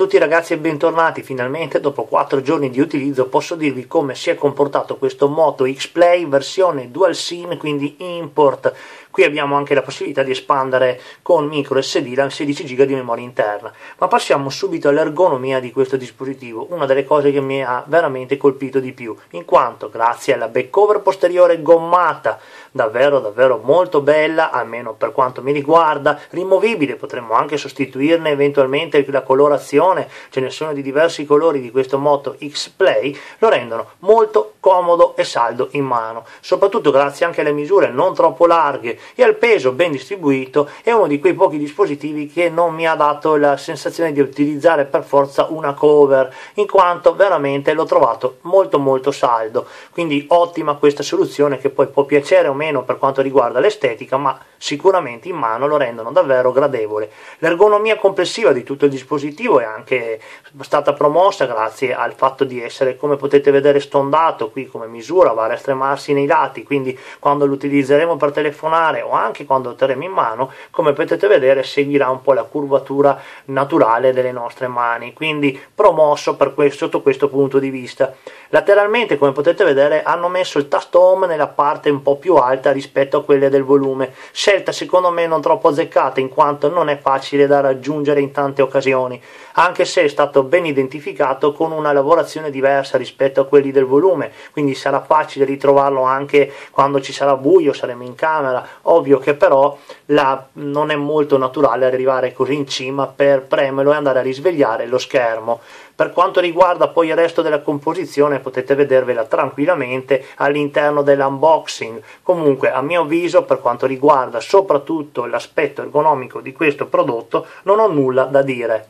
Tutti ragazzi e bentornati, finalmente dopo 4 giorni di utilizzo posso dirvi come si è comportato questo Moto X-Play versione Dual SIM, quindi import Qui abbiamo anche la possibilità di espandere con micro SD la 16 GB di memoria interna. Ma passiamo subito all'ergonomia di questo dispositivo, una delle cose che mi ha veramente colpito di più, in quanto grazie alla back cover posteriore gommata, davvero davvero molto bella, almeno per quanto mi riguarda, rimovibile, potremmo anche sostituirne eventualmente la colorazione, ce ne sono di diversi colori di questo Moto X Play, lo rendono molto comodo e saldo in mano, soprattutto grazie anche alle misure non troppo larghe e al peso ben distribuito è uno di quei pochi dispositivi che non mi ha dato la sensazione di utilizzare per forza una cover in quanto veramente l'ho trovato molto molto saldo. Quindi ottima questa soluzione che poi può piacere o meno per quanto riguarda l'estetica ma sicuramente in mano lo rendono davvero gradevole. L'ergonomia complessiva di tutto il dispositivo è anche stata promossa grazie al fatto di essere come potete vedere stondato qui come misura va a estremarsi nei lati quindi quando lo utilizzeremo per telefonare o anche quando lo terremo in mano, come potete vedere seguirà un po' la curvatura naturale delle nostre mani, quindi promosso questo, sotto questo punto di vista. Lateralmente, come potete vedere, hanno messo il tasto home nella parte un po' più alta rispetto a quelle del volume, scelta secondo me non troppo azzeccata in quanto non è facile da raggiungere in tante occasioni, anche se è stato ben identificato con una lavorazione diversa rispetto a quelli del volume, quindi sarà facile ritrovarlo anche quando ci sarà buio, saremo in camera Ovvio che però la, non è molto naturale arrivare così in cima per premerlo e andare a risvegliare lo schermo. Per quanto riguarda poi il resto della composizione potete vedervela tranquillamente all'interno dell'unboxing. Comunque a mio avviso per quanto riguarda soprattutto l'aspetto ergonomico di questo prodotto non ho nulla da dire.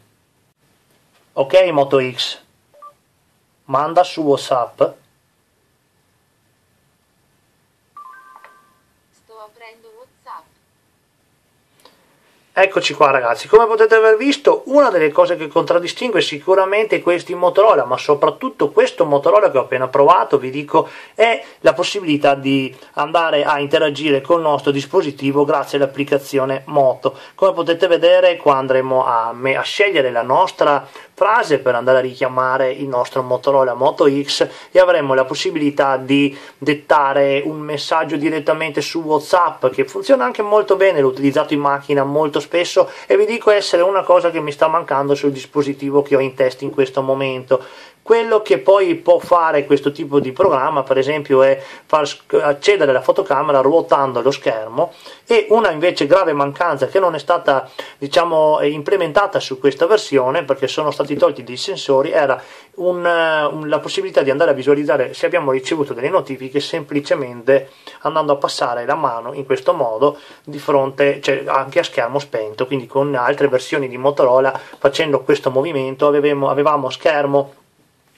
Ok Moto X, manda su WhatsApp Eccoci qua ragazzi, come potete aver visto una delle cose che contraddistingue sicuramente questi Motorola, ma soprattutto questo Motorola che ho appena provato, vi dico, è la possibilità di andare a interagire con il nostro dispositivo grazie all'applicazione Moto. Come potete vedere qua andremo a, a scegliere la nostra frase per andare a richiamare il nostro Motorola Moto X e avremo la possibilità di dettare un messaggio direttamente su WhatsApp che funziona anche molto bene, l'ho utilizzato in macchina molto spesso e vi dico essere una cosa che mi sta mancando sul dispositivo che ho in testa in questo momento quello che poi può fare questo tipo di programma, per esempio, è far accedere la fotocamera ruotando lo schermo e una invece grave mancanza che non è stata diciamo, implementata su questa versione perché sono stati tolti dei sensori era un, un, la possibilità di andare a visualizzare se abbiamo ricevuto delle notifiche semplicemente andando a passare la mano in questo modo di fronte cioè anche a schermo spento, quindi con altre versioni di Motorola facendo questo movimento avevamo, avevamo schermo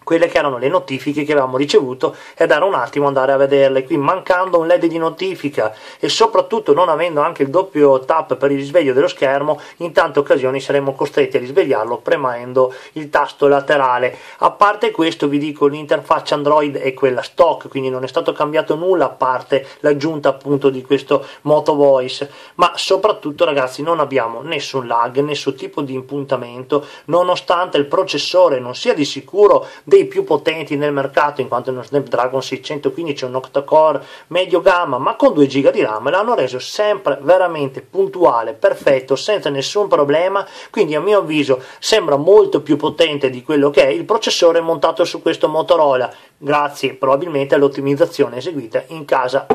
quelle che erano le notifiche che avevamo ricevuto e dare un attimo andare a vederle. Qui mancando un LED di notifica e soprattutto non avendo anche il doppio tap per il risveglio dello schermo, in tante occasioni saremmo costretti a risvegliarlo premendo il tasto laterale. A parte questo vi dico l'interfaccia Android è quella stock, quindi non è stato cambiato nulla a parte l'aggiunta appunto di questo Moto Voice, ma soprattutto ragazzi non abbiamo nessun lag, nessun tipo di impuntamento, nonostante il processore non sia di sicuro dei più potenti nel mercato in quanto è uno Snapdragon 615 un octa-core medio gamma ma con 2 GB di RAM l'hanno reso sempre veramente puntuale, perfetto, senza nessun problema. Quindi a mio avviso sembra molto più potente di quello che è il processore montato su questo Motorola grazie probabilmente all'ottimizzazione eseguita in casa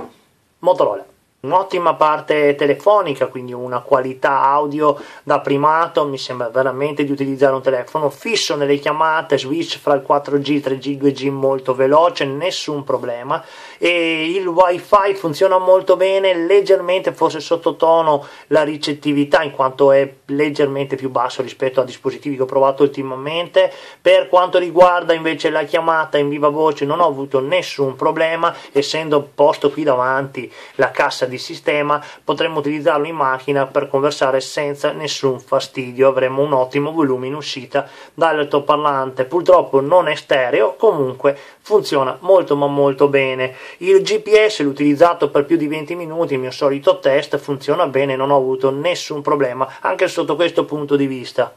Motorola un'ottima parte telefonica, quindi una qualità audio da primato, mi sembra veramente di utilizzare un telefono fisso nelle chiamate, switch fra il 4G, 3G, 2G molto veloce, nessun problema. E il wifi funziona molto bene, leggermente forse sottotono la ricettività in quanto è leggermente più basso rispetto a dispositivi che ho provato ultimamente, per quanto riguarda invece la chiamata in viva voce non ho avuto nessun problema, essendo posto qui davanti la cassa di sistema potremmo utilizzarlo in macchina per conversare senza nessun fastidio, avremo un ottimo volume in uscita dall'altoparlante, purtroppo non è stereo, comunque funziona molto ma molto bene. Il GPS l'ho utilizzato per più di 20 minuti, il mio solito test funziona bene, non ho avuto nessun problema anche sotto questo punto di vista.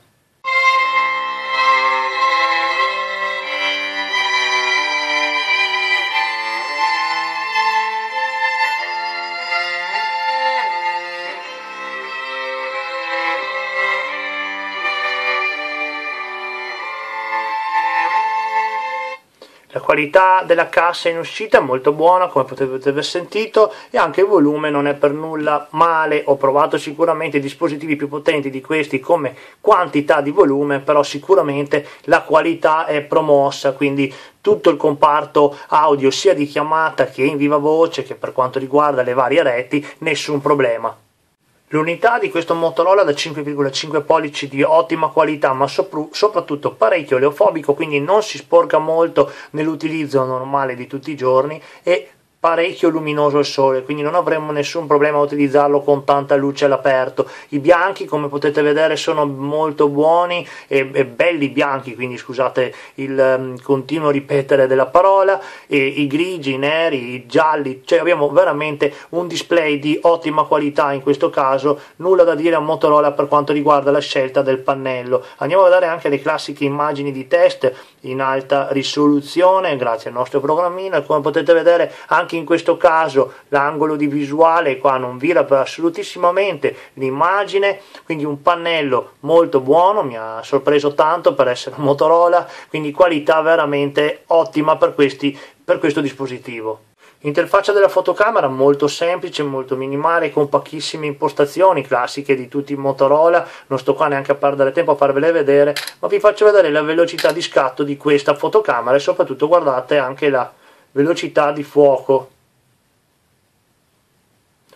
Qualità della cassa in uscita è molto buona, come potete aver sentito, e anche il volume non è per nulla male. Ho provato sicuramente dispositivi più potenti di questi come quantità di volume, però sicuramente la qualità è promossa, quindi tutto il comparto audio sia di chiamata che in viva voce che per quanto riguarda le varie reti, nessun problema. L'unità di questo Motorola da 5,5 pollici di ottima qualità, ma soprattutto parecchio oleofobico, quindi non si sporca molto nell'utilizzo normale di tutti i giorni e parecchio luminoso il sole, quindi non avremmo nessun problema a utilizzarlo con tanta luce all'aperto. I bianchi, come potete vedere, sono molto buoni e, e belli bianchi, quindi scusate il um, continuo ripetere della parola, e i grigi, i neri, i gialli, cioè abbiamo veramente un display di ottima qualità in questo caso, nulla da dire a Motorola per quanto riguarda la scelta del pannello. Andiamo a vedere anche le classiche immagini di test in alta risoluzione, grazie al nostro programmino, e come potete vedere anche anche in questo caso l'angolo di visuale qua non vira assolutissimamente l'immagine, quindi un pannello molto buono, mi ha sorpreso tanto per essere Motorola, quindi qualità veramente ottima per, questi, per questo dispositivo. Interfaccia della fotocamera molto semplice, molto minimale, con pochissime impostazioni classiche di tutti i Motorola, non sto qua neanche a perdere tempo a farvele vedere, ma vi faccio vedere la velocità di scatto di questa fotocamera e soprattutto guardate anche la velocità di fuoco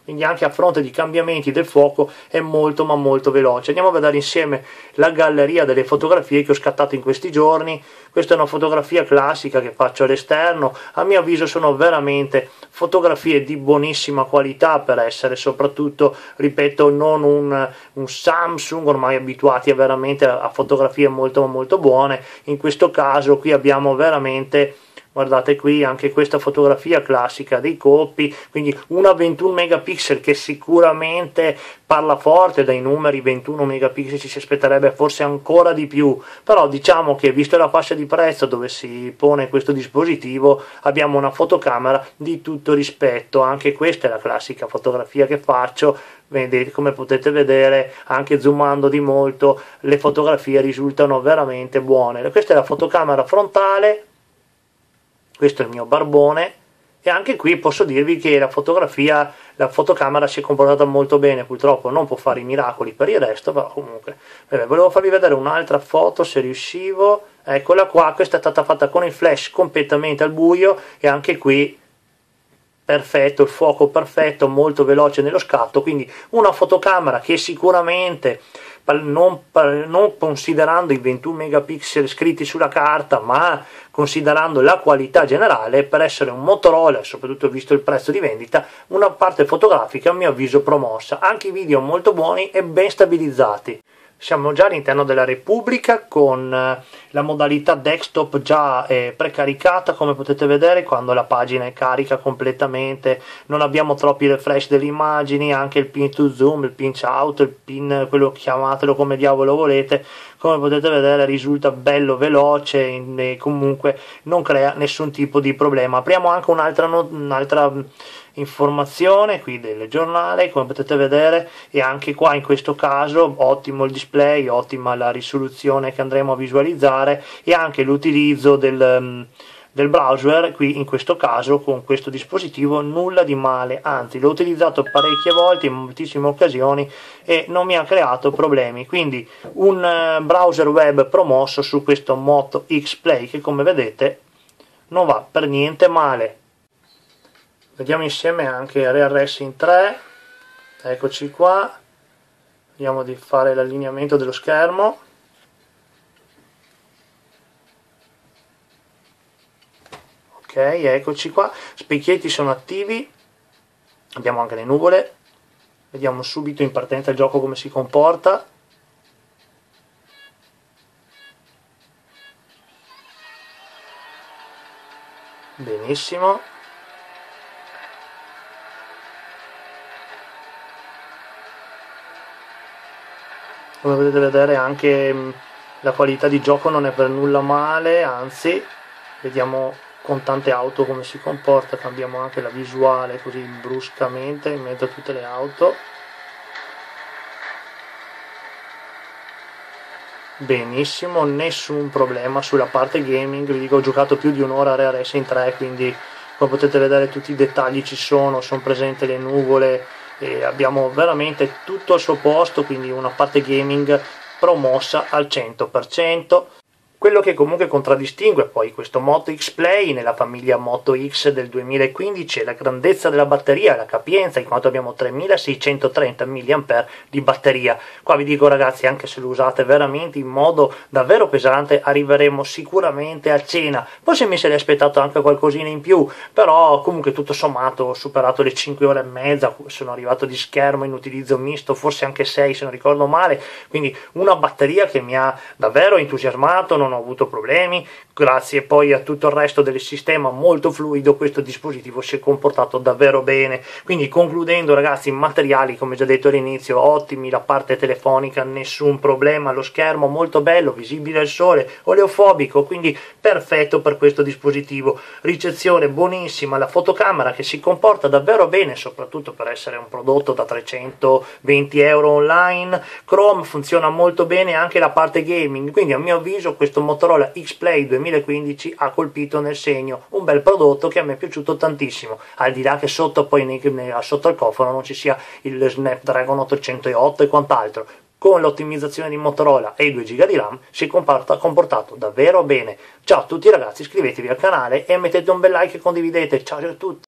quindi anche a fronte di cambiamenti del fuoco è molto ma molto veloce. Andiamo a vedere insieme la galleria delle fotografie che ho scattato in questi giorni. Questa è una fotografia classica che faccio all'esterno, a mio avviso sono veramente fotografie di buonissima qualità per essere soprattutto, ripeto, non un, un Samsung, ormai abituati a veramente a, fotografie molto molto buone. In questo caso qui abbiamo veramente guardate qui anche questa fotografia classica dei coppi quindi una 21 megapixel che sicuramente parla forte dai numeri 21 megapixel ci si aspetterebbe forse ancora di più. Però diciamo che visto la fascia di prezzo dove si pone questo dispositivo abbiamo una fotocamera di tutto rispetto. Anche questa è la classica fotografia che faccio. Vedete come potete vedere anche zoomando di molto le fotografie risultano veramente buone. Questa è la fotocamera frontale questo è il mio barbone. E anche qui posso dirvi che la fotografia, la fotocamera si è comportata molto bene, purtroppo non può fare i miracoli per il resto, però comunque, vabbè, volevo farvi vedere un'altra foto se riuscivo, eccola qua, questa è stata fatta con il flash completamente al buio e anche qui perfetto, il fuoco perfetto, molto veloce nello scatto, quindi una fotocamera che sicuramente non, non, considerando i 21 megapixel scritti sulla carta, ma considerando la qualità generale, per essere un Motorola, soprattutto visto il prezzo di vendita, una parte fotografica a mio avviso promossa, anche i video molto buoni e ben stabilizzati. Siamo già all'interno della Repubblica con eh, la modalità desktop già eh, precaricata come potete vedere quando la pagina è carica completamente. Non abbiamo troppi refresh delle immagini anche il pin to zoom, il pinch out, il pin quello chiamatelo come diavolo volete come potete vedere risulta bello veloce e comunque non crea nessun tipo di problema. Apriamo anche un'altra, un'altra informazione qui del giornale come potete vedere e anche qua in questo caso ottimo il display ottima la risoluzione che andremo a visualizzare e anche l'utilizzo del, del browser qui in questo caso con questo dispositivo nulla di male anzi l'ho utilizzato parecchie volte in moltissime occasioni e non mi ha creato problemi. Quindi un eh, browser web promosso su questo Moto X Play che come vedete non va per niente male. Vediamo insieme anche RRS in 3 eccoci qua. Vediamo di fare l'allineamento dello schermo eccoci qua. Specchietti sono attivi. Abbiamo anche le nuvole. Vediamo subito in partenza il gioco come si comporta. Benissimo. Come potete vedere anche mm, la qualità di gioco non è per nulla male anzi vediamo con tante auto come si comporta cambiamo anche la visuale così bruscamente in mezzo a tutte le auto benissimo, nessun problema sulla parte gaming, vi dico ho giocato più di un'ora a Rare Racing 3, quindi come potete vedere tutti i dettagli ci sono, sono presenti le nuvole, e abbiamo veramente tutto al suo posto, quindi una parte gaming promossa al 100%. Quello che comunque contraddistingue poi questo Moto X Play nella famiglia Moto X del 2015 è la grandezza della batteria, la capienza, in quanto abbiamo 3630 mAh di batteria. Qua vi dico ragazzi, anche se lo usate veramente in modo davvero pesante, arriveremo sicuramente a cena. Poi se mi sarei aspettato anche qualcosina in più, però comunque tutto sommato ho superato le 5 ore e mezza, sono arrivato di schermo in utilizzo misto, forse anche 6 se non ricordo male, quindi una batteria che mi ha davvero entusiasmato, non ho avuto problemi, grazie poi a tutto il resto del sistema molto fluido questo dispositivo si è comportato davvero bene. Quindi concludendo ragazzi, materiali come già detto all'inizio ottimi, la parte telefonica nessun problema, lo schermo molto bello, visibile al sole, oleofobico, quindi perfetto per questo dispositivo. Ricezione buonissima, la fotocamera che si comporta davvero bene, soprattutto per essere un prodotto da 320 euro online. Chrome funziona molto bene anche la parte gaming, quindi a mio avviso questo Motorola X-Play 2015 ha colpito nel segno, un bel prodotto che a me è piaciuto tantissimo, al di là che sotto poi nei, nei, sotto il cofano non ci sia il Snapdragon 808 e quant'altro, con l'ottimizzazione di Motorola e i 2 GB di RAM si è comportato davvero bene. Ciao a tutti ragazzi, iscrivetevi al canale e mettete un bel like e condividete. Ciao a tutti!